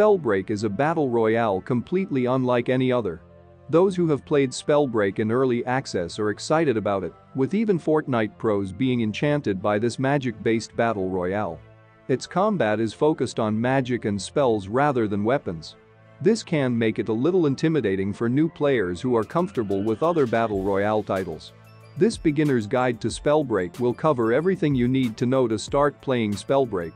Spellbreak is a battle royale completely unlike any other. Those who have played Spellbreak in early access are excited about it, with even Fortnite pros being enchanted by this magic-based battle royale. Its combat is focused on magic and spells rather than weapons. This can make it a little intimidating for new players who are comfortable with other battle royale titles. This beginner's guide to Spellbreak will cover everything you need to know to start playing Spellbreak.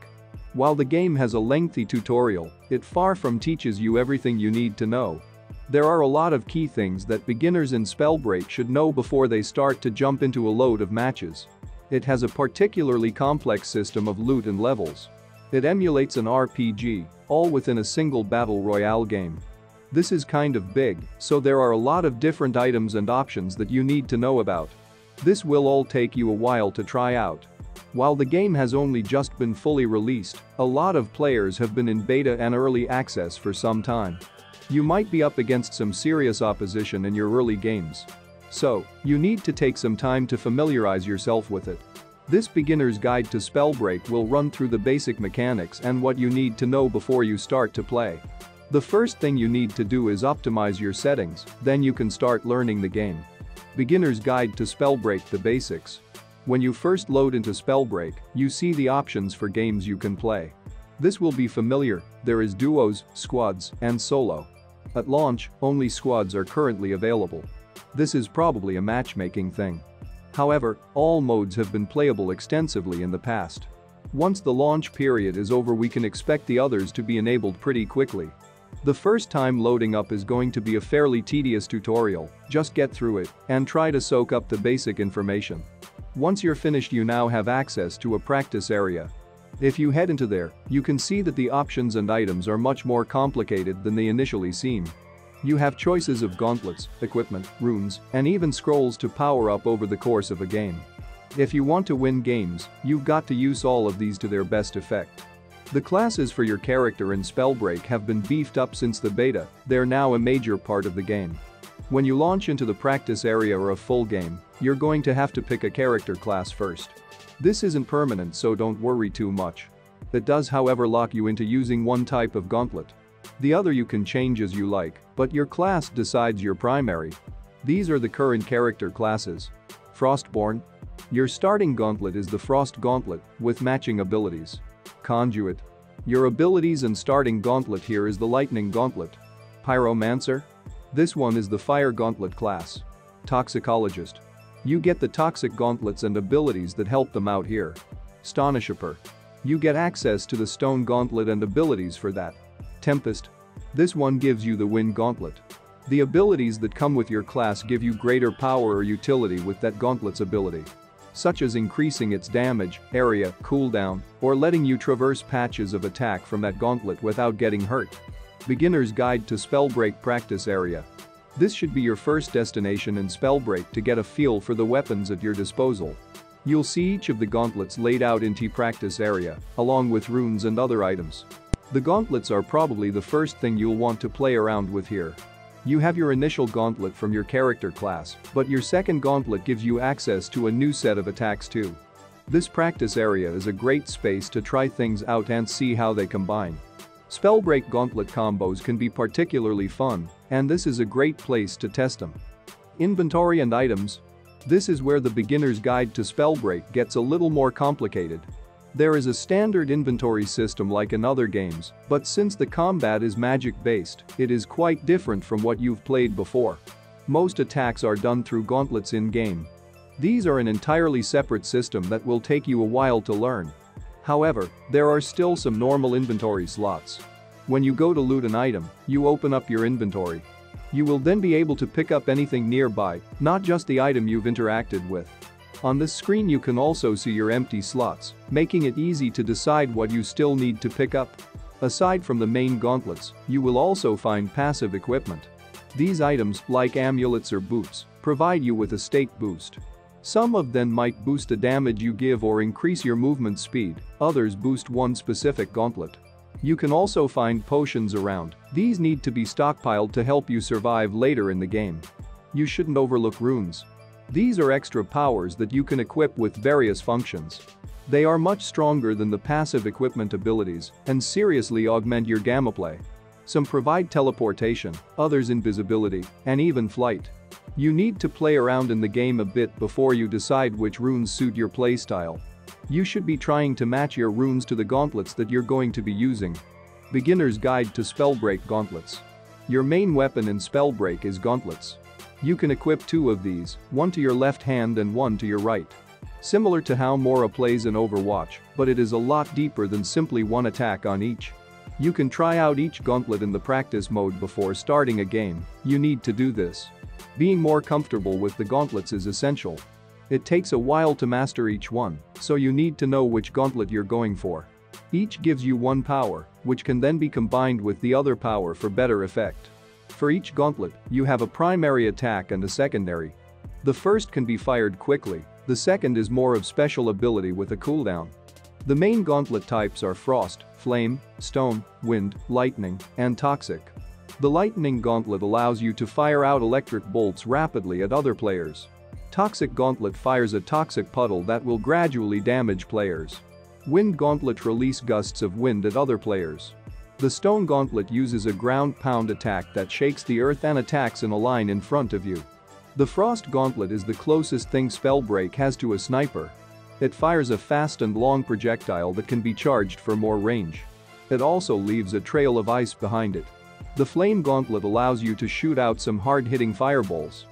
While the game has a lengthy tutorial, it far from teaches you everything you need to know. There are a lot of key things that beginners in Spellbreak should know before they start to jump into a load of matches. It has a particularly complex system of loot and levels. It emulates an RPG, all within a single battle royale game. This is kind of big, so there are a lot of different items and options that you need to know about. This will all take you a while to try out. While the game has only just been fully released, a lot of players have been in beta and early access for some time. You might be up against some serious opposition in your early games. So, you need to take some time to familiarize yourself with it. This beginner's guide to Spellbreak will run through the basic mechanics and what you need to know before you start to play. The first thing you need to do is optimize your settings, then you can start learning the game. Beginner's Guide to Spellbreak The Basics. When you first load into Spellbreak, you see the options for games you can play. This will be familiar, there is duos, squads, and solo. At launch, only squads are currently available. This is probably a matchmaking thing. However, all modes have been playable extensively in the past. Once the launch period is over we can expect the others to be enabled pretty quickly. The first time loading up is going to be a fairly tedious tutorial, just get through it and try to soak up the basic information. Once you're finished you now have access to a practice area if you head into there, you can see that the options and items are much more complicated than they initially seem. You have choices of gauntlets, equipment, runes, and even scrolls to power up over the course of a game. If you want to win games, you've got to use all of these to their best effect. The classes for your character in Spellbreak have been beefed up since the beta, they're now a major part of the game. When you launch into the practice area or a full game, you're going to have to pick a character class first. This isn't permanent so don't worry too much. It does however lock you into using one type of gauntlet. The other you can change as you like, but your class decides your primary. These are the current character classes. Frostborn. Your starting gauntlet is the Frost Gauntlet, with matching abilities. Conduit. Your abilities and starting gauntlet here is the Lightning Gauntlet. Pyromancer. This one is the Fire Gauntlet class. Toxicologist. You get the toxic gauntlets and abilities that help them out here. Stoneshaper. You get access to the stone gauntlet and abilities for that. Tempest. This one gives you the wind gauntlet. The abilities that come with your class give you greater power or utility with that gauntlet's ability. Such as increasing its damage, area, cooldown, or letting you traverse patches of attack from that gauntlet without getting hurt. Beginner's Guide to Spellbreak Practice Area this should be your first destination in Spellbreak to get a feel for the weapons at your disposal. You'll see each of the gauntlets laid out in T-practice area, along with runes and other items. The gauntlets are probably the first thing you'll want to play around with here. You have your initial gauntlet from your character class, but your second gauntlet gives you access to a new set of attacks too. This practice area is a great space to try things out and see how they combine. Spellbreak gauntlet combos can be particularly fun, and this is a great place to test them. Inventory and items. This is where the beginner's guide to Spellbreak gets a little more complicated. There is a standard inventory system like in other games, but since the combat is magic-based, it is quite different from what you've played before. Most attacks are done through gauntlets in-game. These are an entirely separate system that will take you a while to learn. However, there are still some normal inventory slots. When you go to loot an item, you open up your inventory. You will then be able to pick up anything nearby, not just the item you've interacted with. On this screen you can also see your empty slots, making it easy to decide what you still need to pick up. Aside from the main gauntlets, you will also find passive equipment. These items, like amulets or boots, provide you with a state boost. Some of them might boost the damage you give or increase your movement speed, others boost one specific gauntlet. You can also find potions around, these need to be stockpiled to help you survive later in the game. You shouldn't overlook runes. These are extra powers that you can equip with various functions. They are much stronger than the passive equipment abilities and seriously augment your gameplay. Some provide teleportation, others invisibility, and even flight. You need to play around in the game a bit before you decide which runes suit your playstyle. You should be trying to match your runes to the gauntlets that you're going to be using. Beginner's Guide to Spellbreak Gauntlets. Your main weapon in Spellbreak is gauntlets. You can equip two of these, one to your left hand and one to your right. Similar to how Moira plays in Overwatch, but it is a lot deeper than simply one attack on each. You can try out each gauntlet in the practice mode before starting a game, you need to do this. Being more comfortable with the gauntlets is essential. It takes a while to master each one, so you need to know which gauntlet you're going for. Each gives you one power, which can then be combined with the other power for better effect. For each gauntlet, you have a primary attack and a secondary. The first can be fired quickly, the second is more of special ability with a cooldown. The main gauntlet types are Frost, Flame, Stone, Wind, Lightning, and Toxic. The Lightning Gauntlet allows you to fire out electric bolts rapidly at other players. Toxic Gauntlet fires a toxic puddle that will gradually damage players. Wind Gauntlet release gusts of wind at other players. The Stone Gauntlet uses a ground pound attack that shakes the earth and attacks in a line in front of you. The Frost Gauntlet is the closest thing Spellbreak has to a sniper. It fires a fast and long projectile that can be charged for more range. It also leaves a trail of ice behind it. The Flame Gauntlet allows you to shoot out some hard-hitting fireballs.